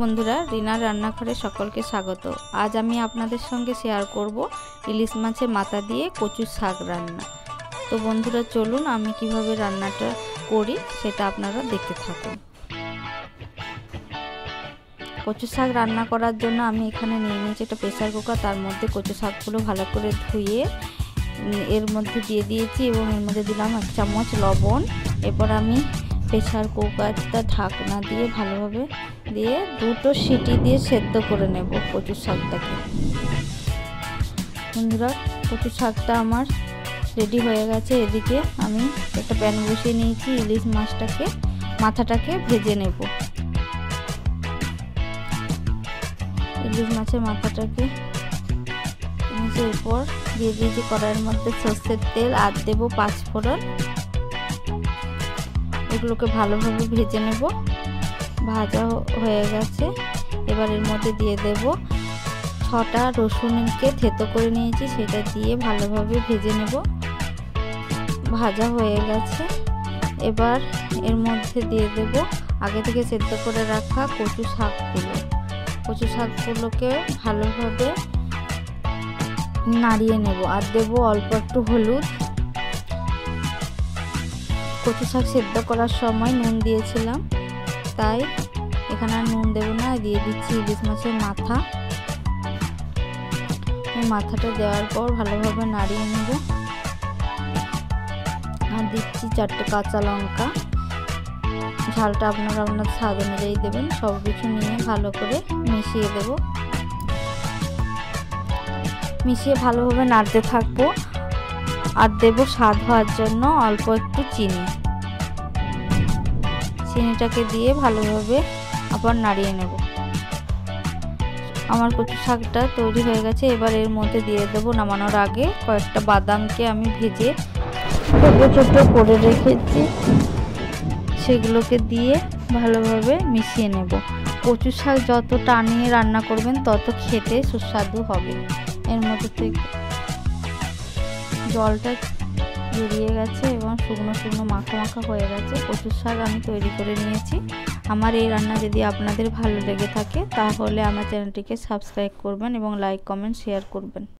বন্ধুরা রিনার রান্নাঘরে সকলকে স্বাগত। আজ আমি আপনাদের সঙ্গে শেয়ার করব ইলিশ মাছের মাথা দিয়ে কচু শাক রান্না। তো বন্ধুরা, চলুন আমি কীভাবে রান্নাটা করি সেটা আপনারা দেখতে থাকুন। কচু শাক রান্না করার জন্য আমি এখানে নিয়ে নিয়েছি একটা প্রেসার কুকার, তার মধ্যে কচু শাকগুলো ভালো করে ধুয়ে, এর মধ্যে দিয়ে দিয়েছি এবং এর মধ্যে দিলাম এক চামচ লবণ। এরপর আমি প্রেসার কুকারটা ঢাকনা দিয়ে ভালোভাবে দিয়ে দুটো সিটি দিয়ে সেদ্ধ করে নেব কচু শাকটাকে। বন্ধুরা কচু শাকটা আমার রেডি হয়ে গেছে। এদিকে আমি একটা প্যান বসিয়ে নিয়েছি, ইলিশ মাছটাকে, মাথাটাকে ভেজে নেব। ইলিশ মাছের মাথাটাকে নিচের উপর দিয়ে দিয়েছি কড়াইয়ের মধ্যে সর্ষের তেল আর দেবো পাঁচ ফোড়ন এগুলোকে ভালোভাবে ভেজে নেব। ভাজা হয়ে গেছে। এবার এর মধ্যে দিয়ে দেব ছটা রসুনকে থেতো করে নিয়েছি, সেটা দিয়ে ভালোভাবে ভেজে নেব। ভাজা হয়ে গেছে। এবার এর মধ্যে দিয়ে দেব আগে থেকে সেদ্ধ করে রাখা কচু শাকগুলো। কচু শাকগুলোকে ভালোভাবে নাড়িয়ে নেব আর দেবো অল্প একটু হলুদ। কচু শাক সেদ্ধ করার সময় নুন দিয়েছিলাম। তাই এখানে আর নুন দেবো না, দিয়ে দিচ্ছি ইলিশ মাছের মাথা। মাথাটা দেওয়ার পর ভালোভাবে নাড়িয়ে নেব। আর দিচ্ছি চারটে কাঁচা লঙ্কা। ঝালটা আপনারা আপনার স্বাদ অনুযায়ী দেবেন সব কিছু নিয়ে ভালো করে মিশিয়ে দেব। মিশিয়ে ভালোভাবে নাড়তে থাকব। আর দেব স্বাদ হওয়ার জন্য অল্প একটু চিনি। চিনিটাকে দিয়ে ভালোভাবে আবার নাড়িয়ে নেব। আমার কচু শাকটা তৈরি হয়ে গেছে, এবার এর মধ্যে দিয়ে দেব নামানোর আগে কয়েকটা বাদামকে আমি ভেজে ছোটো ছোটো করে রেখেছি। সেগুলোকে দিয়ে ভালোভাবে মিশিয়ে নেব। কচু শাক যত টানিয়ে রান্না করবেন তত খেতে সুস্বাদু হবে। এর মধ্যে থেকে জলটা বেরিয়ে গেছে এবং শুকনো শুকনো মাখা মাখা হয়ে গেছে। কচুর শাক আমি তৈরি করে নিয়েছি। আমার এই রান্না যদি আপনাদের ভালো লেগে থাকে, তাহলে আমার চ্যানেলটিকে সাবস্ক্রাইব করবেন এবং লাইক, কমেন্ট, শেয়ার করবেন।